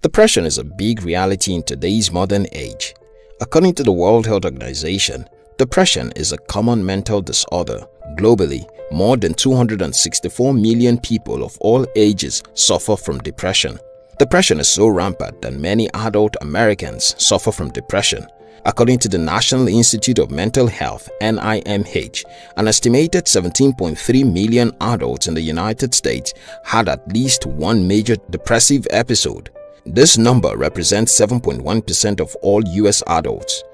Depression is a big reality in today's modern age. According to the World Health Organization, depression is a common mental disorder. Globally, more than 264 million people of all ages suffer from depression. Depression is so rampant that many adult Americans suffer from depression. According to the National Institute of Mental Health NIMH, an estimated 17.3 million adults in the United States had at least one major depressive episode. This number represents 7.1% of all US adults.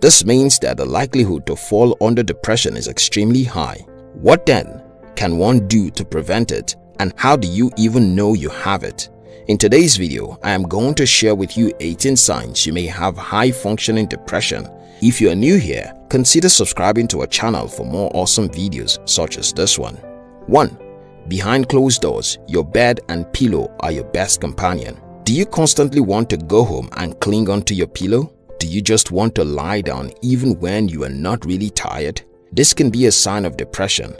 This means that the likelihood to fall under depression is extremely high. What then can one do to prevent it and how do you even know you have it? In today's video, I am going to share with you 18 signs you may have high-functioning depression. If you are new here, consider subscribing to our channel for more awesome videos such as this one. 1. Behind closed doors, your bed and pillow are your best companion. Do you constantly want to go home and cling onto your pillow? Do you just want to lie down even when you are not really tired? This can be a sign of depression.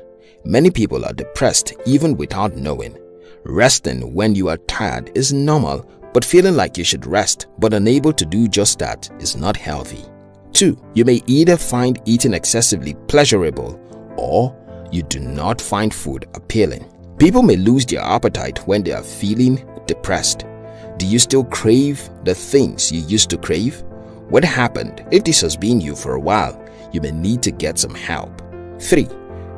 Many people are depressed even without knowing. Resting when you are tired is normal, but feeling like you should rest but unable to do just that is not healthy. 2. You may either find eating excessively pleasurable or you do not find food appealing. People may lose their appetite when they are feeling depressed. Do you still crave the things you used to crave? What happened? If this has been you for a while, you may need to get some help. 3.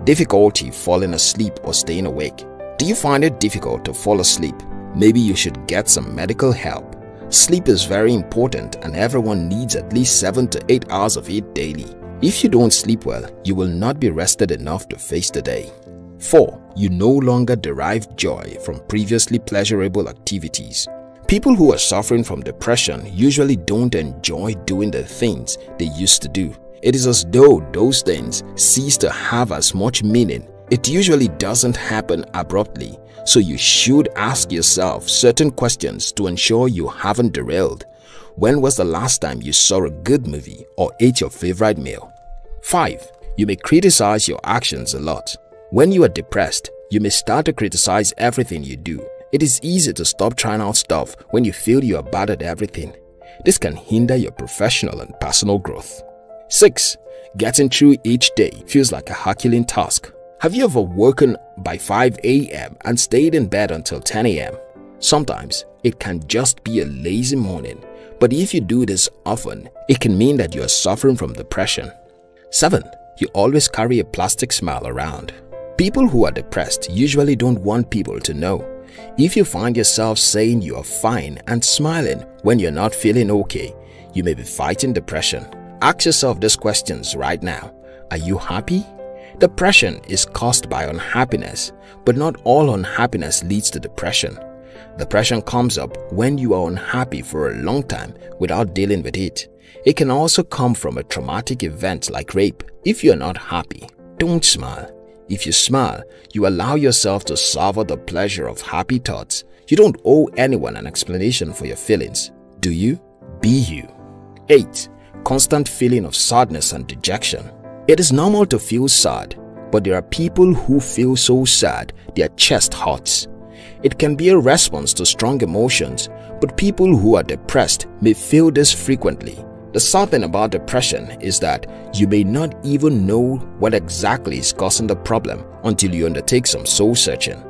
Difficulty falling asleep or staying awake. Do you find it difficult to fall asleep? Maybe you should get some medical help. Sleep is very important and everyone needs at least 7 to 8 hours of it daily. If you don't sleep well, you will not be rested enough to face the day. 4. You no longer derive joy from previously pleasurable activities. People who are suffering from depression usually don't enjoy doing the things they used to do. It is as though those things cease to have as much meaning. It usually doesn't happen abruptly, so you should ask yourself certain questions to ensure you haven't derailed. When was the last time you saw a good movie or ate your favorite meal? 5. You may criticize your actions a lot. When you are depressed, you may start to criticize everything you do it is easy to stop trying out stuff when you feel you are bad at everything. This can hinder your professional and personal growth. 6. Getting through each day feels like a Herculean task. Have you ever woken by 5 a.m. and stayed in bed until 10 a.m.? Sometimes it can just be a lazy morning, but if you do this often, it can mean that you are suffering from depression. 7. You always carry a plastic smile around. People who are depressed usually don't want people to know if you find yourself saying you are fine and smiling when you're not feeling okay, you may be fighting depression. Ask yourself these questions right now. Are you happy? Depression is caused by unhappiness, but not all unhappiness leads to depression. Depression comes up when you are unhappy for a long time without dealing with it. It can also come from a traumatic event like rape. If you're not happy, don't smile. If you smile, you allow yourself to savor the pleasure of happy thoughts. You don't owe anyone an explanation for your feelings, do you? Be you. 8. Constant feeling of sadness and dejection. It is normal to feel sad, but there are people who feel so sad their chest hurts. It can be a response to strong emotions, but people who are depressed may feel this frequently the sad thing about depression is that you may not even know what exactly is causing the problem until you undertake some soul searching.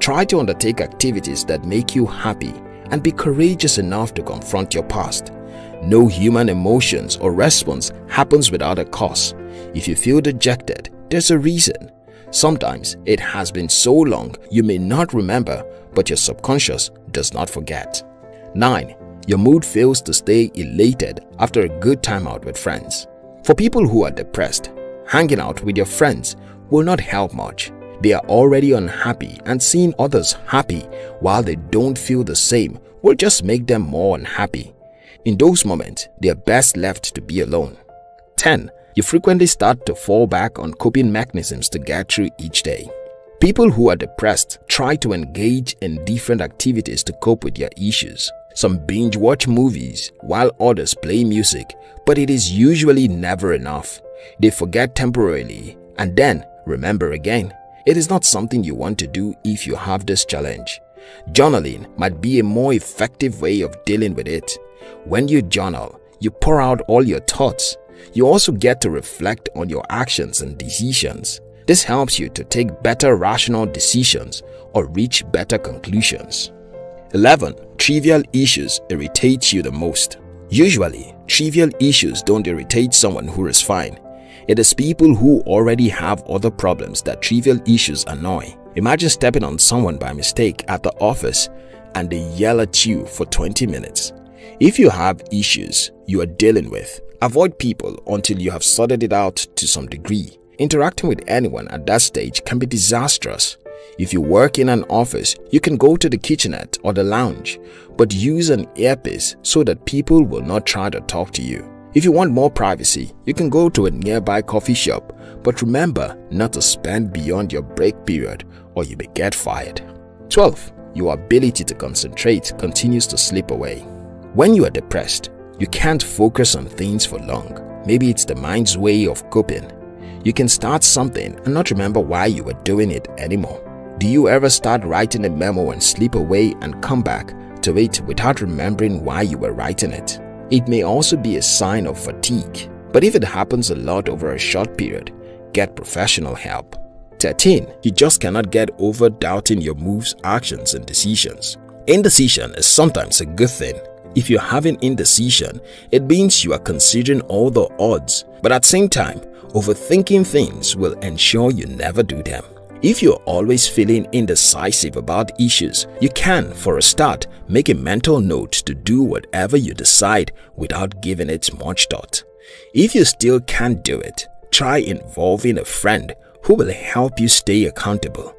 Try to undertake activities that make you happy and be courageous enough to confront your past. No human emotions or response happens without a cause. If you feel dejected, there's a reason. Sometimes it has been so long you may not remember, but your subconscious does not forget. 9 your mood fails to stay elated after a good time out with friends. For people who are depressed, hanging out with your friends will not help much. They are already unhappy and seeing others happy while they don't feel the same will just make them more unhappy. In those moments, they are best left to be alone. 10. You frequently start to fall back on coping mechanisms to get through each day. People who are depressed try to engage in different activities to cope with their issues. Some binge watch movies while others play music, but it is usually never enough. They forget temporarily and then remember again. It is not something you want to do if you have this challenge. Journaling might be a more effective way of dealing with it. When you journal, you pour out all your thoughts. You also get to reflect on your actions and decisions. This helps you to take better rational decisions or reach better conclusions. 11. Trivial issues irritate you the most. Usually, trivial issues don't irritate someone who is fine. It is people who already have other problems that trivial issues annoy. Imagine stepping on someone by mistake at the office and they yell at you for 20 minutes. If you have issues you are dealing with, avoid people until you have sorted it out to some degree. Interacting with anyone at that stage can be disastrous. If you work in an office, you can go to the kitchenette or the lounge, but use an earpiece so that people will not try to talk to you. If you want more privacy, you can go to a nearby coffee shop, but remember not to spend beyond your break period or you may get fired. 12. Your ability to concentrate continues to slip away. When you are depressed, you can't focus on things for long. Maybe it's the mind's way of coping. You can start something and not remember why you were doing it anymore. Do you ever start writing a memo and slip away and come back to it without remembering why you were writing it? It may also be a sign of fatigue, but if it happens a lot over a short period, get professional help. 13. You just cannot get over doubting your moves, actions, and decisions. Indecision is sometimes a good thing. If you're having indecision, it means you are considering all the odds, but at the same time, overthinking things will ensure you never do them. If you're always feeling indecisive about issues, you can, for a start, make a mental note to do whatever you decide without giving it much thought. If you still can't do it, try involving a friend who will help you stay accountable.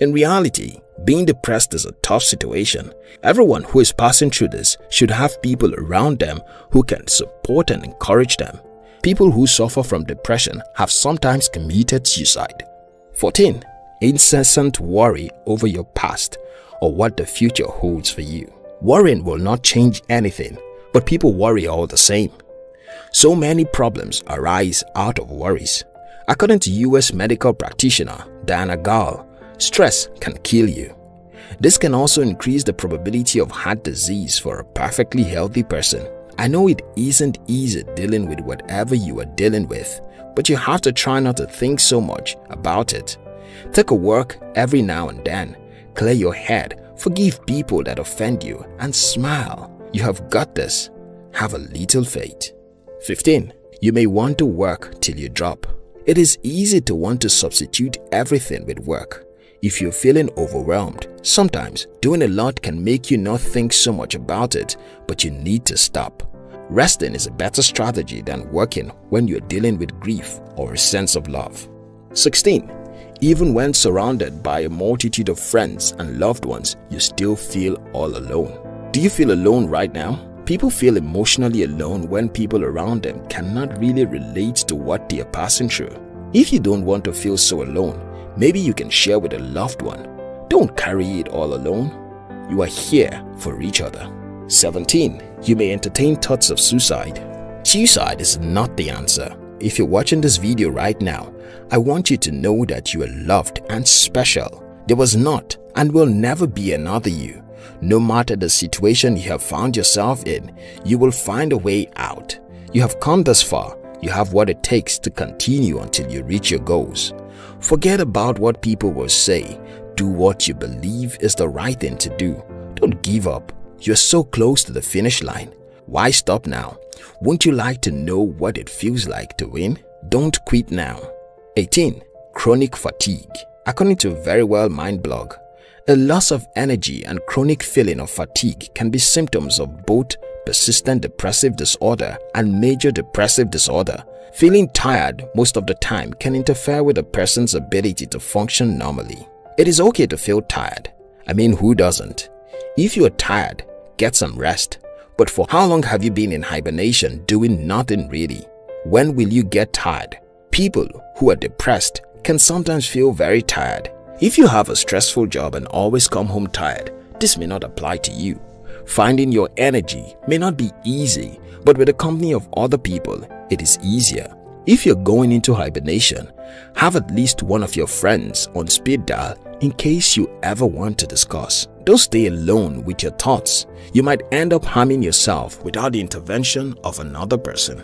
In reality, being depressed is a tough situation. Everyone who is passing through this should have people around them who can support and encourage them. People who suffer from depression have sometimes committed suicide. 14 incessant worry over your past or what the future holds for you. Worrying will not change anything, but people worry all the same. So many problems arise out of worries. According to US medical practitioner Diana Gall, stress can kill you. This can also increase the probability of heart disease for a perfectly healthy person. I know it isn't easy dealing with whatever you are dealing with, but you have to try not to think so much about it Take a walk every now and then. Clear your head. Forgive people that offend you and smile. You have got this. Have a little faith. 15. You may want to work till you drop. It is easy to want to substitute everything with work. If you're feeling overwhelmed, sometimes doing a lot can make you not think so much about it, but you need to stop. Resting is a better strategy than working when you're dealing with grief or a sense of love. 16. Even when surrounded by a multitude of friends and loved ones, you still feel all alone. Do you feel alone right now? People feel emotionally alone when people around them cannot really relate to what they are passing through. If you don't want to feel so alone, maybe you can share with a loved one. Don't carry it all alone. You are here for each other. 17. You may entertain thoughts of suicide. Suicide is not the answer. If you're watching this video right now, I want you to know that you are loved and special. There was not and will never be another you. No matter the situation you have found yourself in, you will find a way out. You have come this far. You have what it takes to continue until you reach your goals. Forget about what people will say. Do what you believe is the right thing to do. Don't give up. You're so close to the finish line. Why stop now? Wouldn't you like to know what it feels like to win? Don't quit now. 18. Chronic fatigue. According to Verywell Mind blog, a loss of energy and chronic feeling of fatigue can be symptoms of both persistent depressive disorder and major depressive disorder. Feeling tired most of the time can interfere with a person's ability to function normally. It is okay to feel tired. I mean, who doesn't? If you are tired, get some rest. But for how long have you been in hibernation doing nothing really? When will you get tired? People who are depressed can sometimes feel very tired. If you have a stressful job and always come home tired, this may not apply to you. Finding your energy may not be easy, but with the company of other people, it is easier. If you're going into hibernation, have at least one of your friends on speed dial in case you ever want to discuss. Don't stay alone with your thoughts. You might end up harming yourself without the intervention of another person.